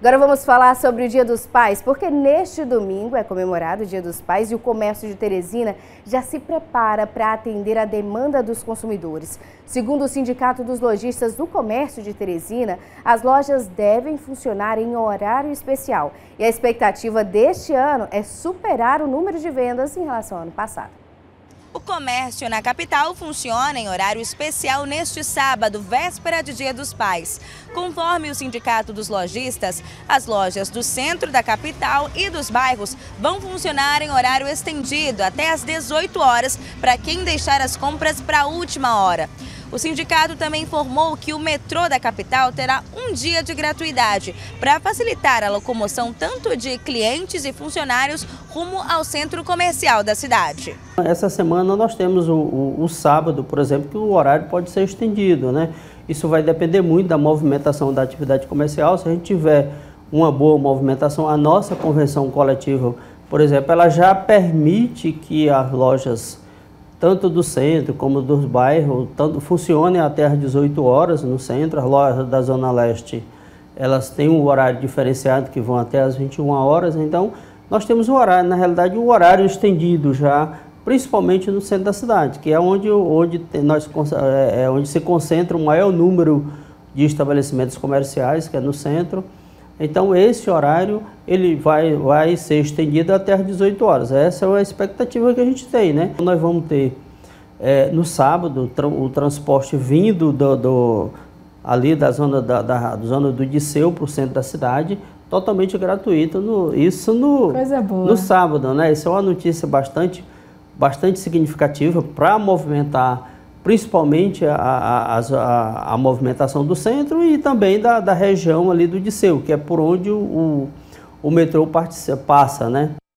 Agora vamos falar sobre o Dia dos Pais, porque neste domingo é comemorado o Dia dos Pais e o comércio de Teresina já se prepara para atender a demanda dos consumidores. Segundo o Sindicato dos Lojistas do Comércio de Teresina, as lojas devem funcionar em horário especial e a expectativa deste ano é superar o número de vendas em relação ao ano passado. Comércio na capital funciona em horário especial neste sábado, véspera de Dia dos Pais. Conforme o Sindicato dos Lojistas, as lojas do centro da capital e dos bairros vão funcionar em horário estendido até às 18 horas para quem deixar as compras para a última hora. O sindicato também informou que o metrô da capital terá um dia de gratuidade para facilitar a locomoção tanto de clientes e funcionários rumo ao centro comercial da cidade. Essa semana nós temos o, o, o sábado, por exemplo, que o horário pode ser estendido, né? Isso vai depender muito da movimentação da atividade comercial. Se a gente tiver uma boa movimentação, a nossa convenção coletiva, por exemplo, ela já permite que as lojas tanto do centro como dos bairros, tanto funcionem até às 18 horas no centro, as lojas da Zona Leste, elas têm um horário diferenciado que vão até às 21 horas, então nós temos um horário, na realidade, um horário estendido já, principalmente no centro da cidade, que é onde, onde, nós, é, é onde se concentra o maior número de estabelecimentos comerciais, que é no centro, então esse horário ele vai, vai ser estendido até às 18 horas. Essa é a expectativa que a gente tem, né? Nós vamos ter é, no sábado o transporte vindo do, do ali da zona, da, da, da zona do Disseu para o centro da cidade, totalmente gratuito. No, isso no, no sábado, né? Isso é uma notícia bastante, bastante significativa para movimentar principalmente a, a, a, a, movimentação do centro e também da, da região ali do Disseu, que é por onde o, o, o metrô passa, né?